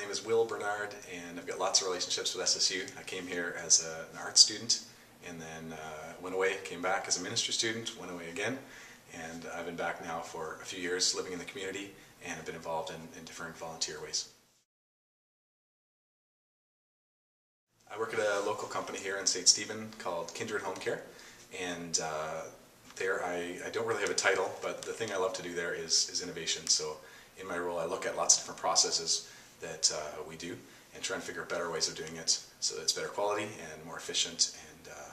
name is Will Bernard, and I've got lots of relationships with SSU. I came here as a, an art student, and then uh, went away, came back as a ministry student, went away again, and I've been back now for a few years living in the community, and I've been involved in, in different volunteer ways. I work at a local company here in St. Stephen called Kindred Home Care, and uh, there I, I don't really have a title, but the thing I love to do there is, is innovation. So in my role, I look at lots of different processes that uh, we do and try and figure out better ways of doing it so that it's better quality and more efficient and, uh,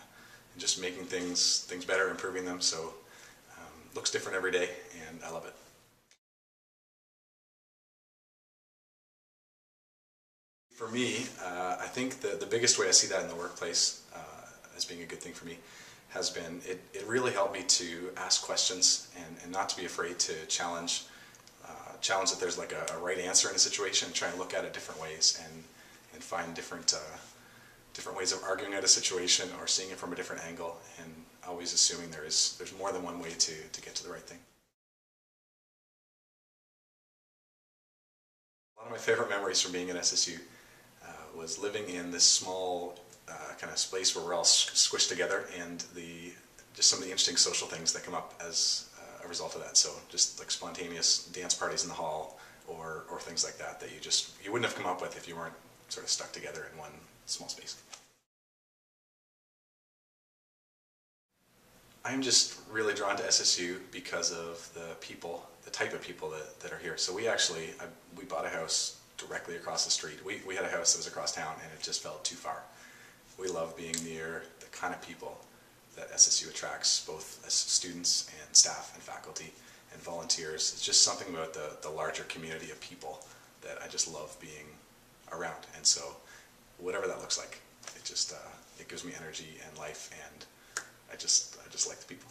and just making things things better, improving them. So um, looks different every day, and I love it. For me, uh, I think the, the biggest way I see that in the workplace uh, as being a good thing for me has been it, it really helped me to ask questions and, and not to be afraid to challenge challenge that there's like a, a, right answer in a situation, try and look at it different ways and, and find different, uh, different ways of arguing at a situation or seeing it from a different angle and always assuming there is, there's more than one way to, to get to the right thing. One of my favorite memories from being at SSU uh, was living in this small uh, kind of space where we're all squished together and the just some of the interesting social things that come up as result of that. So just like spontaneous dance parties in the hall or, or things like that that you just you wouldn't have come up with if you weren't sort of stuck together in one small space. I'm just really drawn to SSU because of the people, the type of people that, that are here. So we actually, I, we bought a house directly across the street. We, we had a house that was across town and it just felt too far we love being near the kind of people that SSU attracts, both as students and staff and faculty and volunteers. It's just something about the, the larger community of people that I just love being around. And so whatever that looks like, it just, uh, it gives me energy and life and I just, I just like the people.